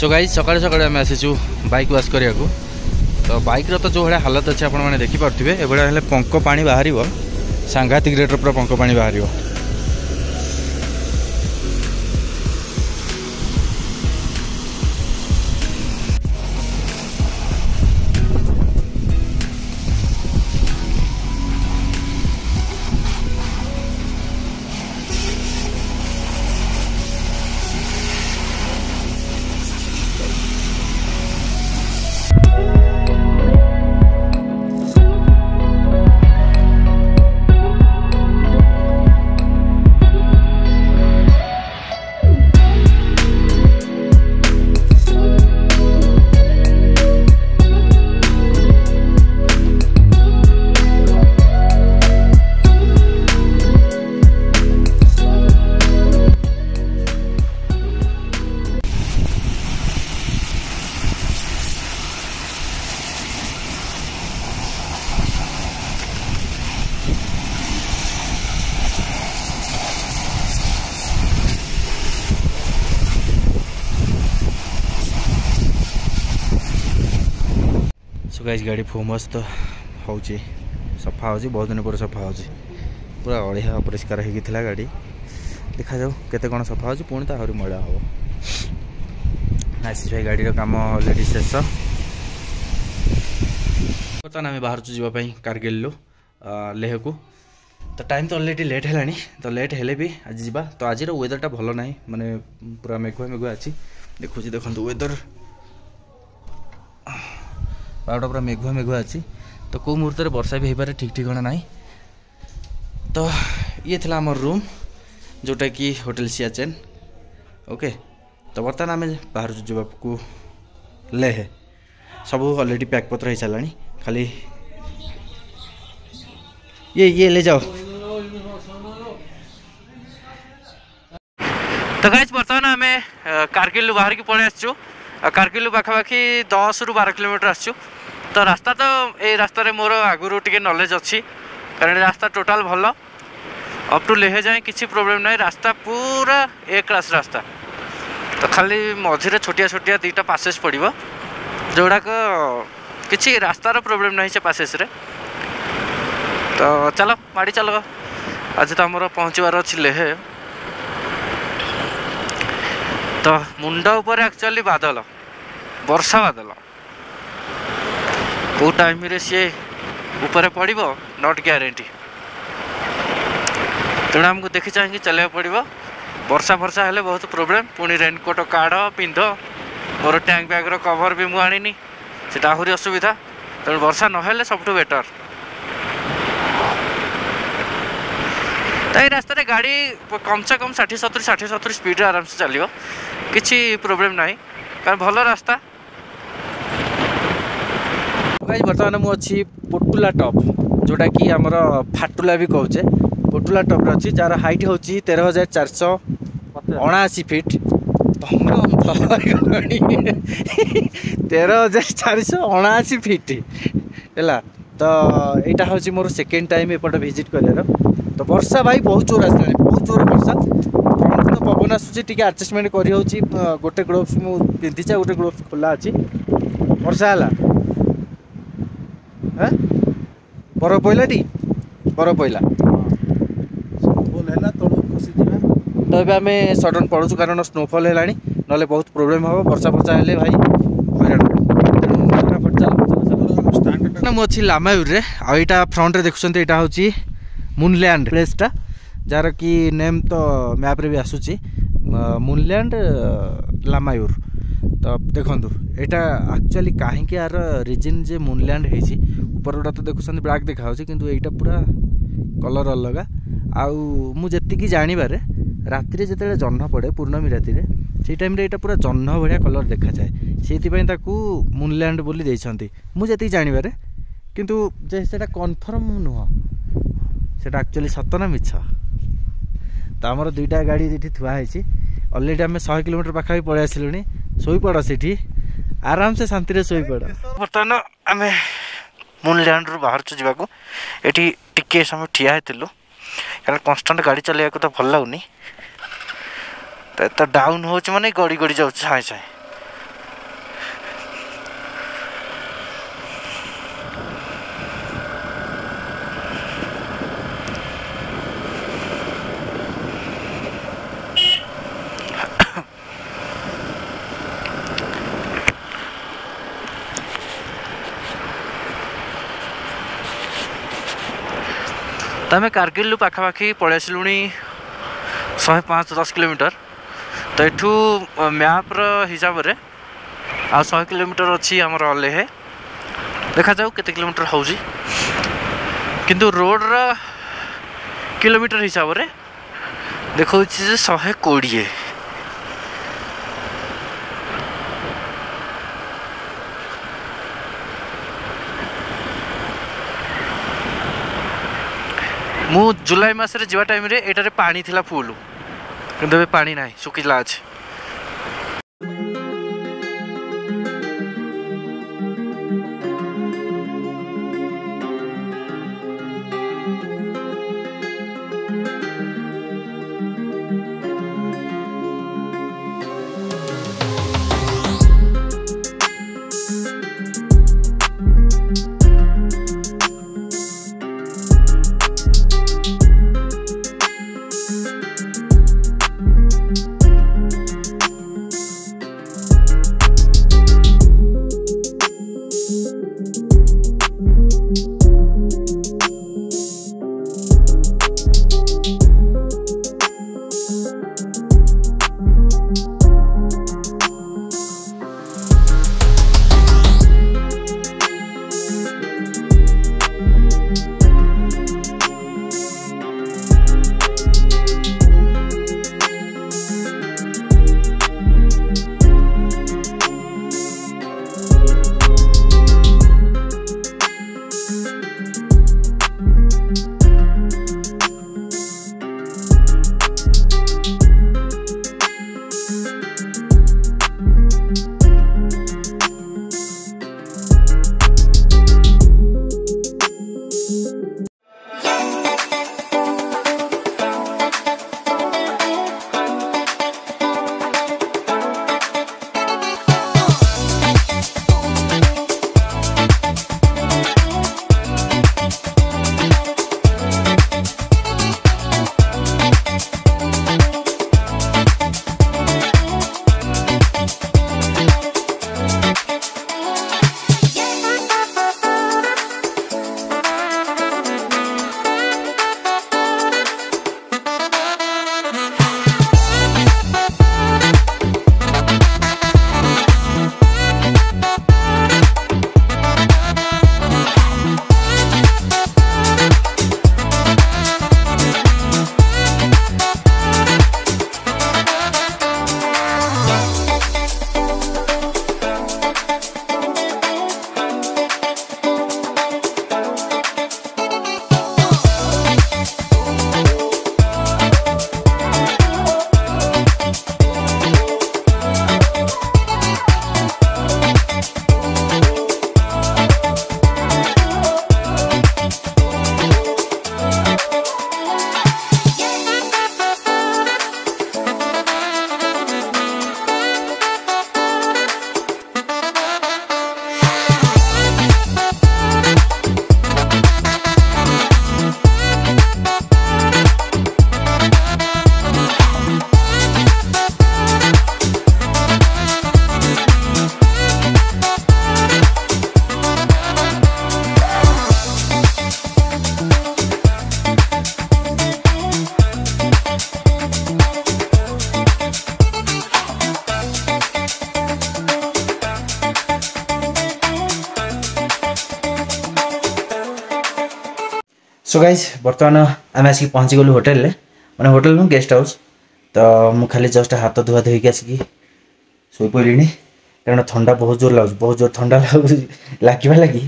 so guys, शकाड़ शकाड़ या मैसे bike wash वास करियागु bike रत चु भड़ा हालत अच्छे आपण माने देखिपर थिवे एबड़ा हेले पंको पाणी बाहरी वो सांगाती ग्रेटर प्रा पंको पाणी बाहरी गाइस गाड़ी फु मस्त ହେଉଛି ସଫା ହେଉଛି ବହୁତ ଦିନ ପରେ ସଫା ହେଉଛି ପୁରା ଅଳିଆ ଅପରିଷ୍କାର ହେଇକି ଥିଲା ଗାଡ଼ି ଦେଖାଯାଉ କେତେ କ'ଣ ସଫା ହେଉଛି ପୁଣି ତ ଆହୁରି ମଇଳା ହେବ ଆସିଛୁ ଭାଇ ଗାଡ଼ିର କାମ ଅଲରେଡ଼ି ଶେଷ ବର୍ତ୍ତମାନ ଆମେ ବାହାରୁଛୁ ଯିବା ପାଇଁ କାର୍ଗିଲରୁ ଲେହକୁ ତ ଟାଇମ୍ ତ ଅଲରେଡ଼ି ଲେଟ୍ ହେଲାଣି ତ ଲେଟ୍ ହେଲେ ବି ଆଜି ଯିବା ତ ଆଜିର ୱେଦର୍ଟା ଭଲ ନାହିଁ ମାନେ ପୁରା ମେଘୁଆ ମେଘୁଆ ଅଛି ଦେଖୁଛି ଦେଖନ୍ତୁ ୱେଦର୍ पहाड़ पूरा मेघुआ मेघुआ अच्छी तो कौ मुहूर्त वर्षा भी हो पारे ठीक ठिकणा ना तो ये आम रूम जोटा कि होटेल सियाचेन ओके तो बर्तमान आम बाहर जावाकू लेह सब अलरेडी पैक पत्र खाली ये ये ले जाओ तो गाइज बर्तमान आम कारगिल बाहर की पलि आस କାର୍ଗିଲରୁ ପାଖାପାଖି ଦଶରୁ ବାର କିଲୋମିଟର ଆସିଛୁ ତ ରାସ୍ତା ତ ଏ ରାସ୍ତାରେ ମୋର ଆଗରୁ ଟିକେ ନଲେଜ ଅଛି କାରଣ ରାସ୍ତା ଟୋଟାଲ ଭଲ ଅପ୍ ଟୁ ଲେହ ଯାଏଁ କିଛି ପ୍ରୋବ୍ଲେମ୍ ନାହିଁ ରାସ୍ତା ପୁରା ଏ କ୍ଲାସ୍ ରାସ୍ତା ତ ଖାଲି ମଝିରେ ଛୋଟିଆ ଛୋଟିଆ ଦୁଇଟା ପାସେସ୍ ପଡ଼ିବ ଯେଉଁଗୁଡ଼ାକ କିଛି ରାସ୍ତାର ପ୍ରୋବ୍ଲେମ୍ ନାହିଁ ସେ ପାସେସ୍ରେ ତ ଚାଲ ମାଡ଼ି ଚାଲ ଆଜି ତ ଆମର ପହଞ୍ଚିବାର ଅଛି ଲେହ तो मुंड एक्चुअली बादल बर्षा बादल को टाइम सी ऊपर पड़ब नट ग्यारंटी तेना आमको देखि चाहिए चलने पड़ो बर्षा फर्षा हेले बहुत प्रोब्लेम पुणी रेनकोट काड़ पिंध मोर टैंक बैग्र कभर भी मुझे असुविधा तेनाली बर्षा ना सब बेटर ତ ଏ ରାସ୍ତାରେ ଗାଡ଼ି କମ୍ସେ କମ୍ ଷାଠିଏ ସତୁରି ଷାଠିଏ ସତୁରି ସ୍ପିଡ଼ରେ ଆରାମସେ ଚାଲିବ କିଛି ପ୍ରୋବ୍ଲେମ୍ ନାହିଁ କାରଣ ଭଲ ରାସ୍ତା ଭାଇ ବର୍ତ୍ତମାନ ମୁଁ ଅଛି ପୋଟୁଲା ଟପ୍ ଯେଉଁଟାକି ଆମର ଫାଟୁଲା ବି କହୁଛେ ପୋଟୁଲା ଟପ୍ରେ ଅଛି ଯାହାର ହାଇଟ୍ ହେଉଛି ତେର ହଜାର ଚାରିଶହ ଅଣାଅଶୀ ଫିଟ୍ ତେର ହଜାର ଚାରିଶହ ଅଣାଅଶୀ ଫିଟ୍ ହେଲା ତ ଏଇଟା ହେଉଛି ମୋର ସେକେଣ୍ଡ ଟାଇମ୍ ଏପଟେ ଭିଜିଟ୍ କରିବାର ତ ବର୍ଷା ଭାଇ ବହୁତ ଜୋର ଆସିଲାଣି ବହୁତ ଜୋର ବର୍ଷା ପ୍ରମୁଖ ପବନ ଆସୁଛି ଟିକେ ଆଡ଼ଜଷ୍ଟମେଣ୍ଟ କରିହେଉଛି ଗୋଟେ ଗ୍ଲୋଭ୍ସ ମୁଁ ପିନ୍ଧିଛି ଆଉ ଗୋଟେ ଗ୍ଲୋଭ୍ସ ଖୋଲା ଅଛି ବର୍ଷା ହେଲା ହଁ ବରଫ ପଇଲାଟି ବରଫ ପଇଲା ହେଲା ତଳୁ ଖସିଯିବା ତ ଏବେ ଆମେ ସଡ଼ନ୍ ପଡ଼ୁଛୁ କାରଣ ସ୍ନୋଫଲ୍ ହେଲାଣି ନହେଲେ ବହୁତ ପ୍ରୋବ୍ଲେମ୍ ହେବ ବର୍ଷା ଫର୍ଷା ହେଲେ ଭାଇ ହଇରାଣ ତେଣୁ ମୁଁ ଅଛି ଲାମାୟୁରରେ ଆଉ ଏଇଟା ଫ୍ରଣ୍ଟରେ ଦେଖୁଛନ୍ତି ଏଇଟା ହେଉଛି ମୁନଲ୍ୟାଣ୍ଡ ପ୍ଲେସ୍ଟା ଯାହାର କି ନେମ୍ ତ ମ୍ୟାପ୍ରେ ବି ଆସୁଛି ମୁନଲ୍ୟାଣ୍ଡ ଲାମାୟୁର ତ ଦେଖନ୍ତୁ ଏଇଟା ଆକ୍ଚୁଆଲି କାହିଁକି ଆର ରିଜିନ୍ ଯେ ମୁନଲ୍ୟାଣ୍ଡ ହେଇଛି ଉପରଟା ତ ଦେଖୁଛନ୍ତି ବ୍ଲାକ୍ ଦେଖାହେଉଛି କିନ୍ତୁ ଏଇଟା ପୁରା କଲର୍ ଅଲଗା ଆଉ ମୁଁ ଯେତିକି ଜାଣିବାରେ ରାତିରେ ଯେତେବେଳେ ଜହ୍ନ ପଡ଼େ ପୂର୍ଣ୍ଣମୀ ରାତିରେ ସେଇ ଟାଇମ୍ରେ ଏଇଟା ପୁରା ଜହ୍ନ ଭଳିଆ କଲର୍ ଦେଖାଯାଏ ସେଇଥିପାଇଁ ତାକୁ ମୁନଲ୍ୟାଣ୍ଡ ବୋଲି ଦେଇଛନ୍ତି ମୁଁ ଯେତିକି ଜାଣିବାରେ କିନ୍ତୁ ଯେ ସେଇଟା କନଫର୍ମ ନୁହଁ ସେଇଟା ଆକ୍ଚୁଆଲି ସତ ନା ମିଛ ତ ଆମର ଦୁଇଟା ଗାଡ଼ି ଏଠି ଥୁଆ ହେଇଛି ଅଲରେଡ଼ି ଆମେ ଶହେ କିଲୋମିଟର ପାଖାପାଖି ପଳେଇ ଆସିଲୁଣି ଶୋଇପଡ଼ ସେଠି ଆରାମସେ ଶାନ୍ତିରେ ଶୋଇପଡ଼ ବର୍ତ୍ତମାନ ଆମେ ମୁନଲ୍ୟାଣ୍ଡରୁ ବାହାରୁଛୁ ଯିବାକୁ ଏଠି ଟିକିଏ ସମୟ ଠିଆ ହେଇଥିଲୁ କାରଣ କନଷ୍ଟାଣ୍ଟ ଗାଡ଼ି ଚଲେଇବାକୁ ତ ଭଲ ଲାଗୁନି ତ ଡାଉନ୍ ହେଉଛି ମାନେ ଗଡ଼ି ଗଡ଼ି ଯାଉଛି ଛାଏଁ ଛାଏଁ आम कारगिल पखापाखी पलैस शहे पाँच दस कोमीटर तो यू मैप्र हिसाब से आ शे कोमीटर अच्छी आम लेह देखा के कोमीटर हो किंतु रोड रोडर हिसाब से देखिए शहे कोड़े ମୁଁ ଜୁଲାଇ ମାସରେ ଯିବା ଟାଇମ୍ରେ ଏଠାରେ ପାଣି ଥିଲା ଫୁଲ୍ କିନ୍ତୁ ଏବେ ପାଣି ନାହିଁ ଶୁଖିଲା ଅଛି সো গাইজ বর্তমান আমি আসিকি পৌঁছি গলু হোটেলে মানে হোটেল নু গেস্ট হাউস তো মু খালি জস্ট হাত ধুয়া ধুইকি আসিকি শোপড়ি କାରଣ ଥଣ୍ଡା ବହୁତ ଜୋର ଲାଗୁଛି ବହୁତ ଜୋର ଥଣ୍ଡା ଲାଗୁଛି ଲାଗିବା ଲାଗି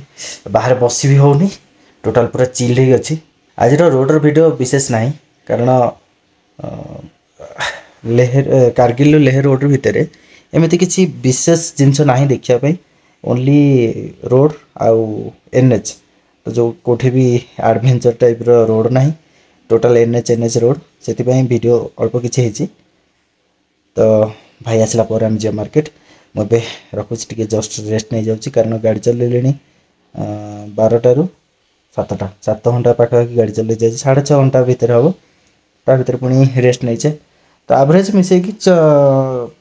ବାହାରେ ବସି ବି ହେଉନି ଟୋଟାଲ୍ ପୁରା ଚିଲ୍ ହେଇକି ଅଛି ଆଜିର ରୋଡ଼ର ଭିଡ଼ିଓ ବିଶେଷ ନାହିଁ କାରଣ ଲେହ କାର୍ଗିଲରୁ ଲେହ ରୋଡ଼ ଭିତରେ ଏମିତି କିଛି ବିଶେଷ ଜିନିଷ ନାହିଁ ଦେଖିବା ପାଇଁ ଓନ୍ଲି ରୋଡ଼ ଆଉ ଏନ୍ ଏଚ୍ ତ ଯେଉଁ କେଉଁଠି ବି ଆଡ଼ଭେଞ୍ଚର୍ ଟାଇପ୍ର ରୋଡ଼ ନାହିଁ total N H N H road ସେଥିପାଇଁ ଭିଡ଼ିଓ ଅଳ୍ପ କିଛି ହେଇଛି ତ ଭାଇ ଆସିଲା ପରେ ଆମେ ଯିବା ମାର୍କେଟ୍ ମୁଁ ଏବେ ରଖୁଛି ଟିକେ ଜଷ୍ଟ ରେଷ୍ଟ ନେଇଯାଉଛି କାରଣ ଗାଡ଼ି ଚଲେଇଲିଣି ବାରଟାରୁ ସାତଟା ସାତ ଘଣ୍ଟା ପାଖାପାଖି ଗାଡ଼ି ଚଲେଇ ଯାଇଛି ସାଢ଼େ ଛଅ ଘଣ୍ଟା ଭିତରେ ହେବ ତା ଭିତରେ ପୁଣି ରେଷ୍ଟ ନେଇଛେ ତ ଆଭରେଜ୍ ମିଶାଇକି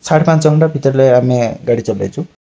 ସାଢ଼େ ପାଞ୍ଚ ଘଣ୍ଟା ଭିତରେ ଆମେ ଗାଡ଼ି ଚଲେଇଛୁ